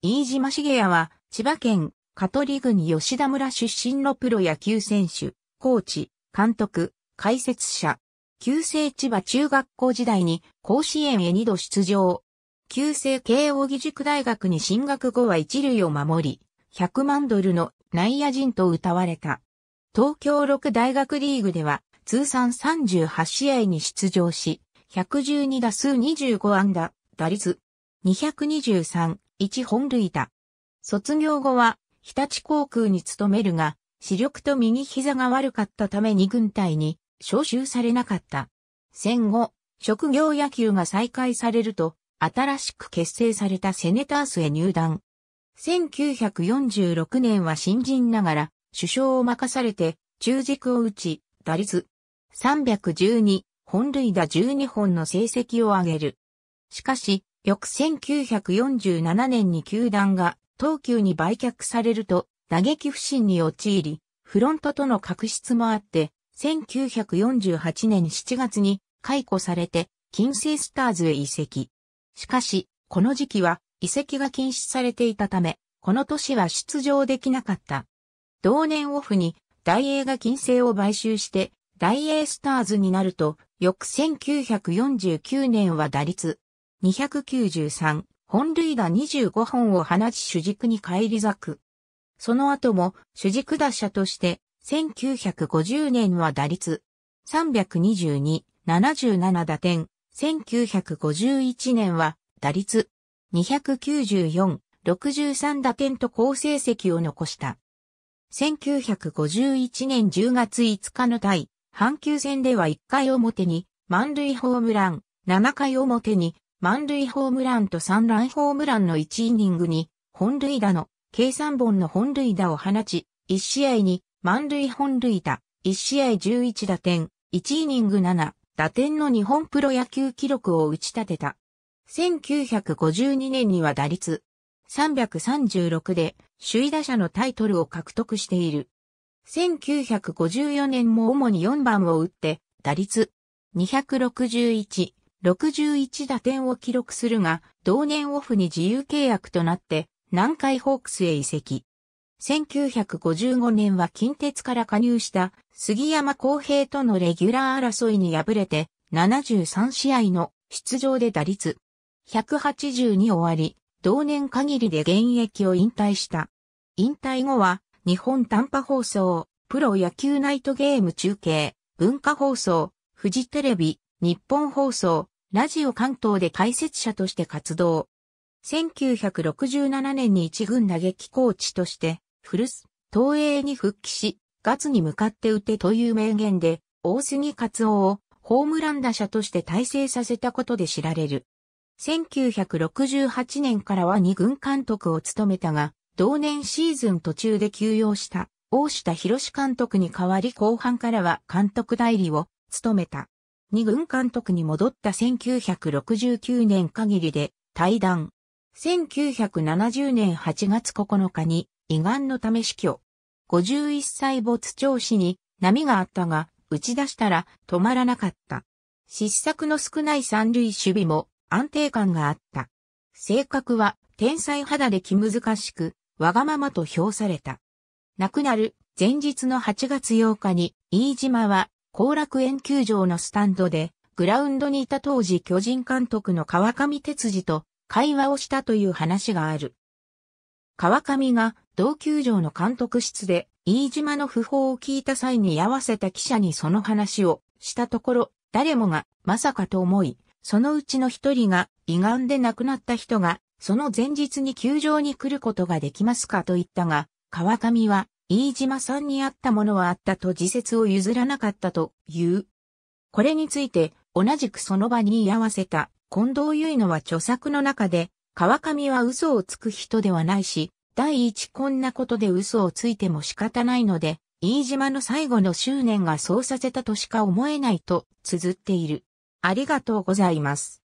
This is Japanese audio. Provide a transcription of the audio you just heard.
飯島茂也は、千葉県香取郡吉田村出身のプロ野球選手、コーチ、監督、解説者。旧制千葉中学校時代に甲子園へ2度出場。旧制慶応義塾大学に進学後は一塁を守り、100万ドルの内野人と歌われた。東京六大学リーグでは通算38試合に出場し、112打数25安打、打率223、1本塁打。卒業後は日立航空に勤めるが、視力と右膝が悪かったために軍隊に招集されなかった。戦後、職業野球が再開されると、新しく結成されたセネタースへ入団。1946年は新人ながら、首相を任されて、中軸を打ち、打率312、本塁打12本の成績を上げる。しかし、翌1947年に球団が東急に売却されると打撃不振に陥り、フロントとの確執もあって、1948年7月に解雇されて、近世スターズへ移籍。しかし、この時期は移籍が禁止されていたため、この年は出場できなかった。同年オフに大英が近世を買収して大英スターズになると、翌1949年は打率293、本塁打25本を放ち主軸に返り咲く。その後も主軸打者として1950年は打率322、77打点、1951年は打率294、63打点と好成績を残した。1951年10月5日の対、阪急戦では1回表に満塁ホームラン、7回表に満塁ホームランと3ランホームランの1イニングに、本塁打の計3本の本塁打を放ち、1試合に満塁本塁打、1試合11打点、1イニング7打点の日本プロ野球記録を打ち立てた。1952年には打率336で首位打者のタイトルを獲得している。1954年も主に4番を打って打率261、61打点を記録するが、同年オフに自由契約となって、南海ホークスへ移籍。1955年は近鉄から加入した杉山公平とのレギュラー争いに敗れて、73試合の出場で打率180に終わり、同年限りで現役を引退した。引退後は、日本短波放送、プロ野球ナイトゲーム中継、文化放送、フジテレビ、日本放送、ラジオ関東で解説者として活動。1967年に一軍打撃コーチとして、古巣、東映に復帰し、ガツに向かって打てという名言で、大杉勝夫をホームラン打者として大成させたことで知られる。1968年からは二軍監督を務めたが、同年シーズン途中で休養した大下博監督に代わり後半からは監督代理を務めた。二軍監督に戻った1969年限りで退団。1970年8月9日に胃がんのため死去。51歳没調子に波があったが、打ち出したら止まらなかった。失策の少ない三塁守備も安定感があった。性格は天才肌で気難しく、わがままと評された。亡くなる前日の8月8日に、飯島は後楽園球場のスタンドで、グラウンドにいた当時巨人監督の川上哲司と会話をしたという話がある。川上が同球場の監督室で飯島の訃報を聞いた際に合わせた記者にその話をしたところ、誰もがまさかと思い、そのうちの一人が胃がんで亡くなった人が、その前日に球場に来ることができますかと言ったが、川上は飯島さんにあったものはあったと自説を譲らなかったという。これについて、同じくその場に居合わせた近藤結乃は著作の中で、川上は嘘をつく人ではないし、第一こんなことで嘘をついても仕方ないので、飯島の最後の執念がそうさせたとしか思えないと綴っている。ありがとうございます。